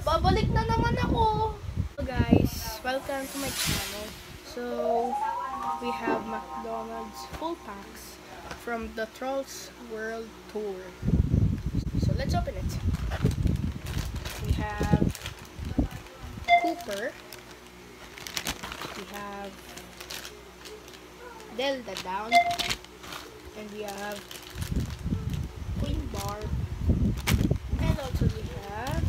Babalik na naman ako. So guys, welcome to my channel. So, we have McDonald's full packs from the Trolls World Tour. So, let's open it. We have Cooper. We have Delta Dawn. And we have Queen Barb. And also we have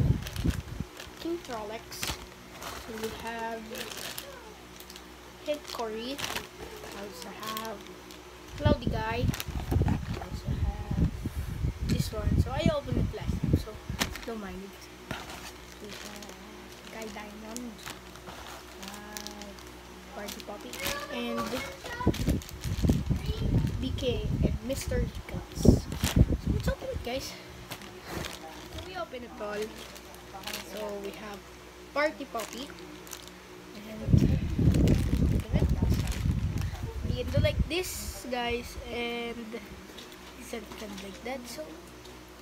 King we have Head Cory. We also have Cloudy Guy. We also have this one. So I opened last time, so don't mind it. We have Guy Diamond. Uh, Party Poppy. And BK and Mr. Hiccups. So let's open it guys. So we open it all. So we have Party Poppy. And. You can do like this guys and it's kind of like that. So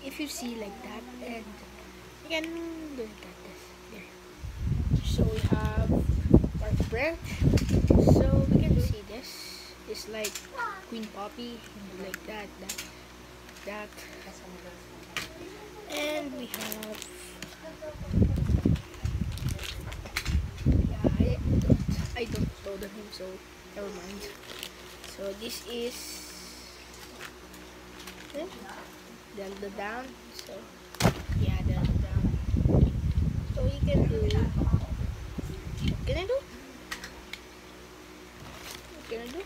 if you see like that and you can do it like this. There. So we have Party Branch. So we can see this. It's like Queen Poppy, like that, that, that. And we have yeah, I don't, I don't the name, so never mind. So this is eh, Delta Dawn. So yeah, Delta Dawn. So you can do. Can I do? What can I do?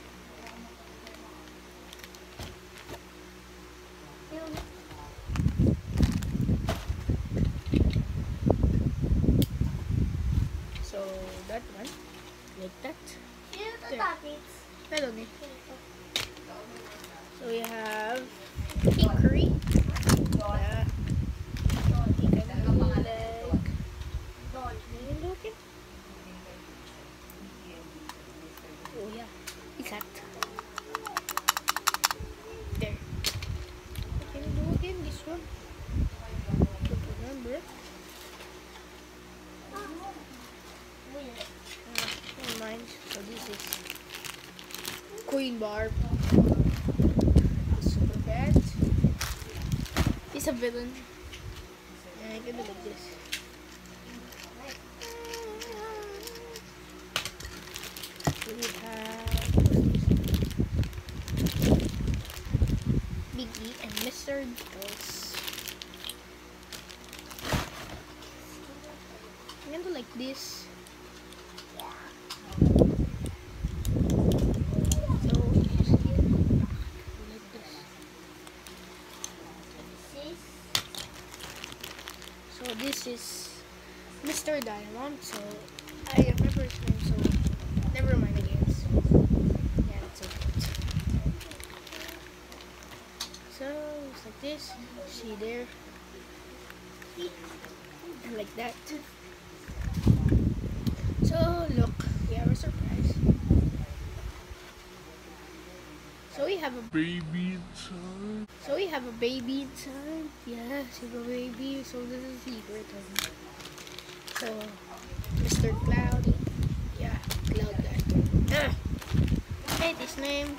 So that one, like that. Eh. So we have hickory. Yeah. You can do like. Can you look it? Oh yeah. There. Can do again this one? Remember. Uh, never mind. So this is Queen Barb. Super bad. He's a villain. Yeah, I can do like this. We have Biggie and Mr. Beatles. I'm gonna do like this. So, you see it? Like this. So this is Mr. Diamond. So I remember his name. So never mind again. So, yeah, that's it. So it's like this. See there. And like that. So look, we have a surprise. So we have a baby time. so we have a baby inside. Have a baby. So this is secret. So Mr. Cloudy. Yeah, Cloud guy. Ah, hate his name.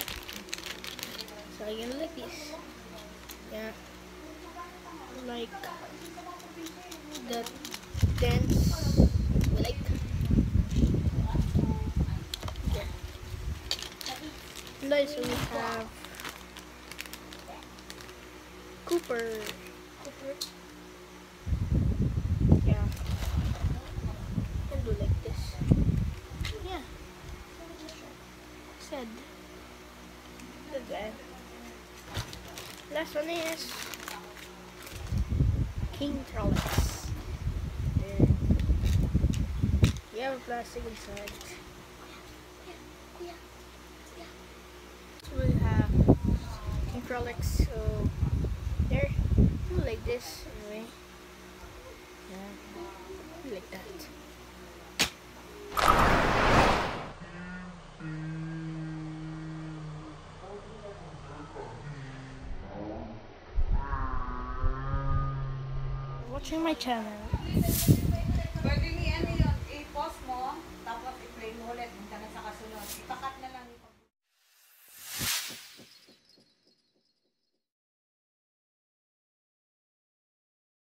So I can like this. Yeah. Like the dance like yeah. And also we have Cooper. Cooper. Yeah. Can do like this. Yeah. Said. Good guy. Last one is King. There. You have a plastic inside. So we have King Trollex. So there, like this anyway. Yeah, like that. watching my channel. Pwede ni ano yun, i-pause mo, tapos i-play mo ulit, hanggang sa kasunod. Ipakat na lang